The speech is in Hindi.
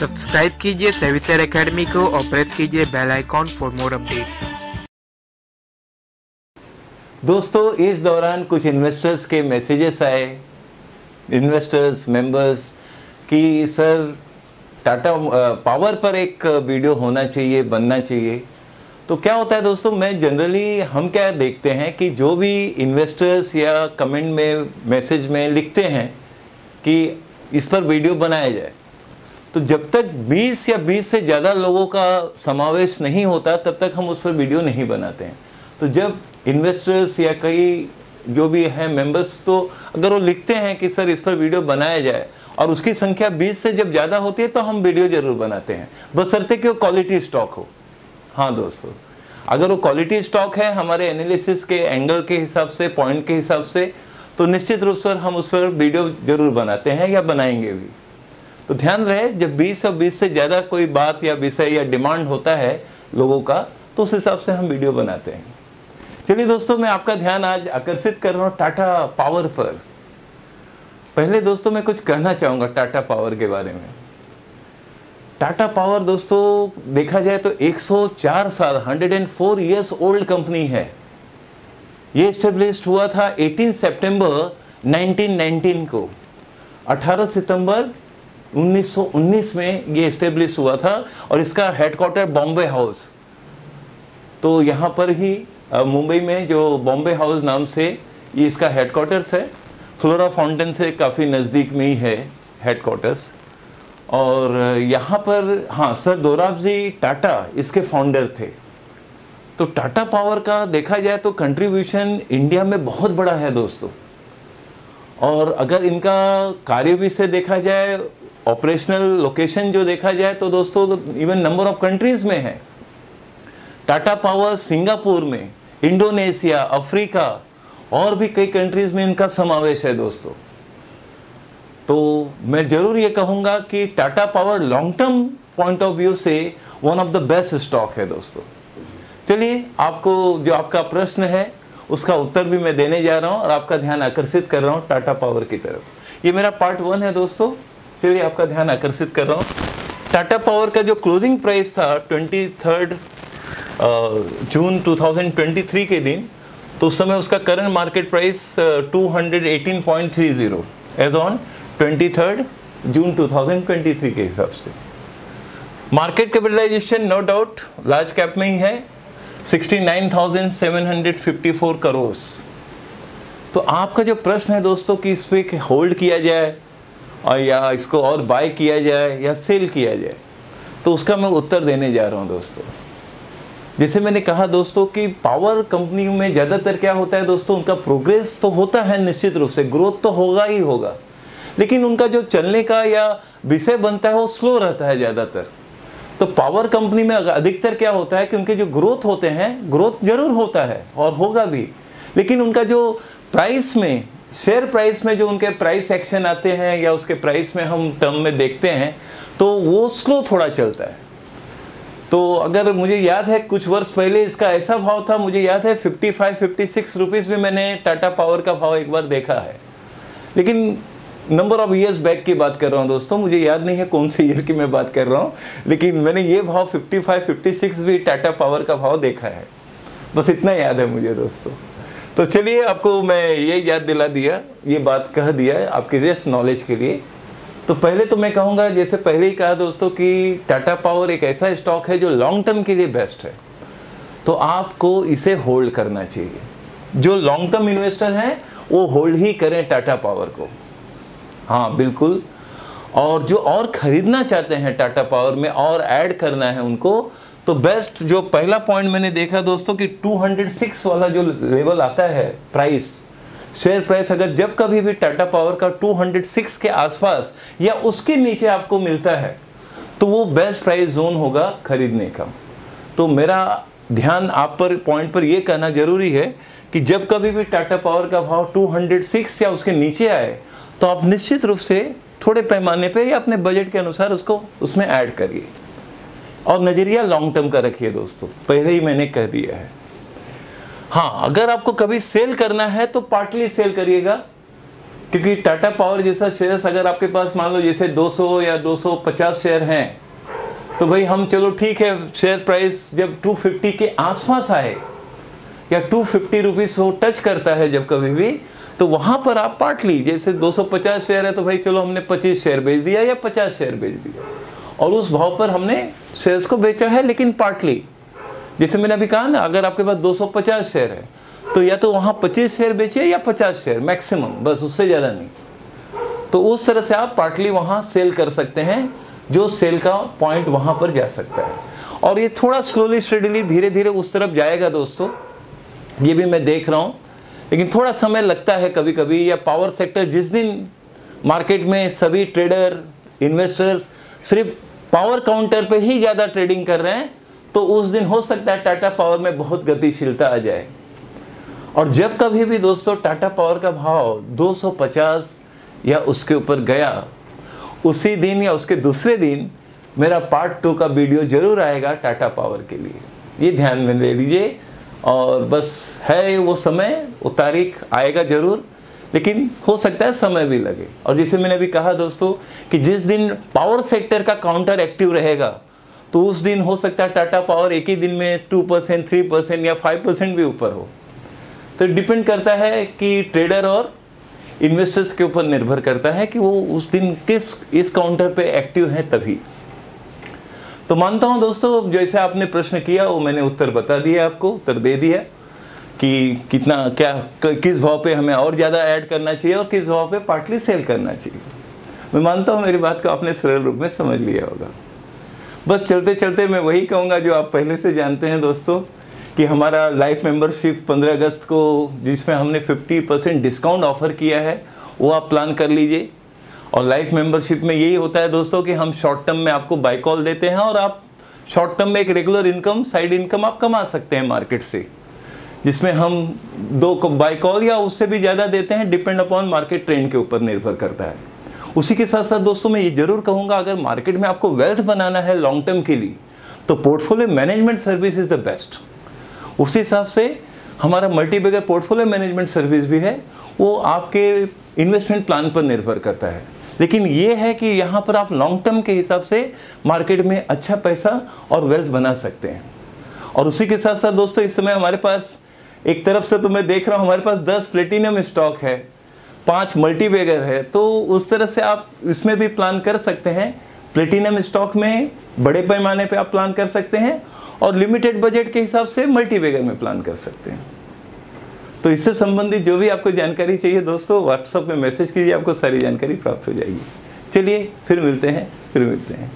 सब्सक्राइब कीजिए सेविसर एकेडमी को और प्रेस कीजिए bell icon for more updates. दोस्तों, इस दौरान कुछ इन्वेस्टर्स के मैसेजेस आए। इन्वेस्टर्स मेंबर्स कि सर टाटा पावर पर एक वीडियो होना चाहिए, बनना चाहिए। तो क्या होता है दोस्तों, मैं जनरली हम क्या देखते हैं कि जो भी इन्वेस्टर्स या कमेंट में मैसेज में लिखते हैं कि इस पर वीडियो बनाया जाए। तो जब तक 20 या 20 से ज़्यादा लोगों का समावेश नहीं होता, तब तक हम उस पर वीडियो नहीं बनाते हैं। तो जब इन्वेस्टर्स या कई जो भी हैं मेंबर्स तो अगर वो लिखते हैं कि सर इस पर वीडियो बनाया जाए और उसकी संख्या 20 से जब ज़्यादा होती है तो हम वीडियो ज़रूर बनाते हैं। बसरते कि वो क्वालिटी स्टॉक हो। हाँ दोस्तों, अगर वो क्वालिटी स्टॉक है हमारे एनालिसिस के एंगल के हिसाब से पॉइंट के हिसाब से तो निश्चित रूप से हम उस पर वीडियो ज़रूर बनाते हैं या बनाएँगे भी। तो ध्यान रहे, जब 20 और 20 से ज़्यादा कोई बात या विषय या डिमांड होता है लोगों का तो उस हिसाब से हम वीडियो बनाते हैं। चलिए दोस्तों, मैं आपका ध्यान आज आकर्षित कर रहा हूँ टाटा पावर पर। पहले दोस्तों, मैं कुछ कहना चाहूँगा टाटा पावर के बारे में। टाटा पावर दोस्तों, देखा जाए तो 104 साल 104 इयर्स ओल्ड कंपनी है। ये स्टेब्लिश हुआ था 18 सितंबर 1919 को। 18 सितंबर 1919 में ये स्टेब्लिश हुआ था और इसका हेडक्वार्टर बॉम्बे हाउस तो यहाँ पर ही मुंबई में जो बॉम्बे हाउस नाम से ये इसका हेडक्वार्टर्स है फ्लोरा फाउंटेन से काफ़ी नज़दीक में ही है हेडक्वार्टर्स और यहाँ पर हाँ सर दोराब जी, टाटा इसके फाउंडर थे. तो टाटा पावर का देखा जाए तो कंट्रीब्यूशन इंडिया में बहुत बड़ा है दोस्तों. और अगर इनका कार्य भी से देखा जाए ऑपरेशनल लोकेशन जो देखा जाए तो दोस्तों इवन नंबर ऑफ़ कंट्रीज़ में है। टाटा पावर सिंगापुर में, इंडोनेशिया, अफ्रीका, और भी कई कंट्रीज़ में इनका समावेश है दोस्तों। तो मैं ज़रूर ये कहूँगा कि Tata Power long term point of view से one of the best stock है दोस्तों। चलिए, आपको जो आपका प्रश्न है, उसका उत्तर भी मैं देने जा रहा हूँ और आपका ध्यान आकर्षित कर रहा हूँ टाटा पावर की तरफ़। ये मेरा पार्ट वन है दोस्तों। चलिए आपका ध्यान आकर्षित कर रहा हूँ। टाटा पावर का जो क्लोजिंग प्राइस था ट्वेंटी थर्ड जून 2023 के दिन तो उस समय उसका current market price 218.30 as on twenty third June 2023 के हिसाब से। Market capitalisation no doubt large cap में ही है। 69,754 करोड़ तो आपका जो प्रश्न है दोस्तों कि इस पर होल्ड किया जाए और या इसको और बाय किया जाए या सेल किया जाए तो उसका मैं उत्तर देने जा रहा हूँ दोस्तों। जैसे मैंने कहा दोस्तों कि पावर कंपनी में ज़्यादातर क्या होता है दोस्तों, उनका प्रोग्रेस तो होता है निश्चित रूप से ग्रोथ तो होगा ही होगा। लेकिन उनका जो चलने का या विषय बनता है वो स्लो रहता है ज़्यादातर। तो पावर कंपनी में अधिकतर क्या होता है कि उनके जो ग्रोथ होते हैं ग्रोथ ज़रूर होता है और होगा भी। लेकिन उनका जो प्राइस में शेयर प्राइस में जो उनके प्राइस एक्शन आते हैं या उसके प्राइस में हम टर्म में देखते हैं तो वो स्लो थोड़ा चलता है। तो अगर मुझे याद है, कुछ वर्ष पहले इसका ऐसा भाव था, मुझे याद है 55 56 रुपीस भी मैंने टाटा पावर का भाव एक बार देखा है। लेकिन नंबर ऑफ़ ईयर्स बैक की बात कर रहा हूँ दोस्तों, मुझे याद नहीं है कौन से ईयर की मैं बात कर रहा हूँ, लेकिन मैंने ये भाव 55 56 भी टाटा पावर का भाव देखा है। बस इतना याद है मुझे दोस्तों। तो चलिए आपको मैं ये याद दिला दिया, ये बात कह दिया है आपके जस्ट नॉलेज के लिए। तो पहले तो मैं कहूँगा, जैसे पहले ही कहा दोस्तों कि टाटा पावर एक ऐसा स्टॉक है जो लॉन्ग टर्म के लिए बेस्ट है। तो आपको इसे होल्ड करना चाहिए। जो लॉन्ग टर्म इन्वेस्टर हैं, वो होल्ड ही करें टाटा पावर को। हाँ बिल्कुल। और जो और ख़रीदना चाहते हैं टाटा पावर में और ऐड करना है उनको तो बेस्ट जो पहला पॉइंट मैंने देखा दोस्तों कि 206 वाला जो लेवल आता है प्राइस शेयर प्राइस अगर जब कभी भी टाटा पावर का 206 के आसपास या उसके नीचे आपको मिलता है तो वो बेस्ट प्राइस जोन होगा खरीदने का। तो मेरा ध्यान आप पर पॉइंट पर यह कहना ज़रूरी है कि जब कभी भी टाटा पावर का भाव 206 या उसके नीचे आए तो आप निश्चित रूप से थोड़े पैमाने पे या अपने बजट के अनुसार उसको उसमें ऐड करिए। और नज़रिया लॉन्ग टर्म का रखिए दोस्तों। पहले ही मैंने कह दिया है। हाँ अगर आपको कभी सेल करना है तो पार्टली सेल करिएगा। क्योंकि टाटा पावर जैसा शेयर्स अगर आपके पास मान लो जैसे 200 या 250 शेयर हैं तो भाई हम चलो ठीक है शेयर प्राइस जब 250 के आसपास आए, या टू फिफ्टी रुपीज़ वो टच करता है जब कभी भी तो वहाँ पर आप पार्ट ली जैसे 250 शेयर है तो भाई चलो हमने 25 शेयर बेच दिया या 50 शेयर बेच दिया। और उस भाव पर हमने शेयर्स को बेचा है, लेकिन पार्टली जैसे मैंने अभी कहा ना, अगर आपके पास 250 शेयर है तो या तो वहाँ 25 शेयर बेचिए या 50 शेयर मैक्सिमम बस उससे ज़्यादा नहीं। तो उस तरह से आप पार्टली वहाँ सेल कर सकते हैं, जो सेल का पॉइंट वहाँ पर जा सकता है। और ये थोड़ा स्लोली स्टडीली धीरे धीरे उस तरफ़ जाएगा दोस्तों। ये भी मैं देख रहा हूँ। लेकिन थोड़ा समय लगता है कभी कभी या पावर सेक्टर जिस दिन मार्केट में सभी ट्रेडर इन्वेस्टर्स सिर्फ़ पावर काउंटर पे ही ज़्यादा ट्रेडिंग कर रहे हैं तो उस दिन हो सकता है टाटा पावर में बहुत गतिशीलता आ जाए। और जब कभी भी दोस्तों टाटा पावर का भाव 250 या उसके ऊपर गया, उसी दिन या उसके दूसरे दिन मेरा पार्ट टू का वीडियो ज़रूर आएगा टाटा पावर के लिए। ये ध्यान में ले लीजिए। और बस है वो समय, वो तारीख आएगा ज़रूर। लेकिन हो सकता है समय भी लगे। और जैसे मैंने अभी कहा दोस्तों कि जिस दिन पावर सेक्टर का काउंटर एक्टिव रहेगा तो उस दिन हो सकता है टाटा पावर एक ही दिन में टू परसेंट थ्री परसेंट या फाइव परसेंट भी ऊपर हो। तो डिपेंड करता है कि ट्रेडर और इन्वेस्टर्स के ऊपर निर्भर करता है कि वो उस दिन किस, इस काउंटर पे एक्टिव है तभी। तो मानता हूँ दोस्तों, जैसे आपने प्रश्न किया, वो मैंने उत्तर बता दिया आपको, उत्तर दे दिया। कि कितना, क्या किस भाव पे हमें और ज़्यादा ऐड करना चाहिए और किस भाव पे पार्टली सेल करना चाहिए। मैं मानता हूँ मेरी बात को आपने सरल रूप में समझ लिया होगा। बस चलते चलते मैं वही कहूँगा जो आप पहले से जानते हैं दोस्तों, कि हमारा लाइफ मेंबरशिप 15 अगस्त को, जिसमें हमने 50 परसेंट डिस्काउंट ऑफ़र किया है, वो आप प्लान कर लीजिए। और लाइफ मेंबरशिप में यही होता है दोस्तों कि हम शॉर्ट टर्म में आपको बाई कॉल देते हैं और आप शॉर्ट टर्म में एक रेगुलर इनकम साइड इनकम आप कमा सकते हैं मार्केट से। जिसमें हम दो बाई कॉल या उससे भी ज़्यादा देते हैं डिपेंड अपॉन मार्केट ट्रेंड के ऊपर निर्भर करता है। उसी के साथ साथ दोस्तों, मैं ये ज़रूर कहूँगा, अगर मार्केट में आपको वेल्थ बनाना है लॉन्ग टर्म के लिए तो portfolio management service is the best उसी हिसाब से हमारा मल्टीबेगर पोर्टफोलियो मैनेजमेंट सर्विस भी है, वो आपके इन्वेस्टमेंट प्लान पर निर्भर करता है। लेकिन ये है कि यहाँ पर आप लॉन्ग टर्म के हिसाब से मार्केट में अच्छा पैसा और वेल्थ बना सकते हैं। और उसी के साथ साथ दोस्तों, इस समय हमारे पास एक तरफ़ से तो मैं देख रहा हूँ, हमारे पास दस प्लेटिनम स्टॉक है, पाँच मल्टीबेगर है तो उस तरह से आप इसमें भी प्लान कर सकते हैं। प्लेटिनम स्टॉक में बड़े पैमाने पे आप प्लान कर सकते हैं और लिमिटेड बजट के हिसाब से मल्टीबेगर में प्लान कर सकते हैं। तो इससे संबंधित जो भी आपको जानकारी चाहिए दोस्तों व्हाट्सएप में मैसेज कीजिए, आपको सारी जानकारी प्राप्त हो जाएगी। चलिए, फिर मिलते हैं, फिर मिलते हैं।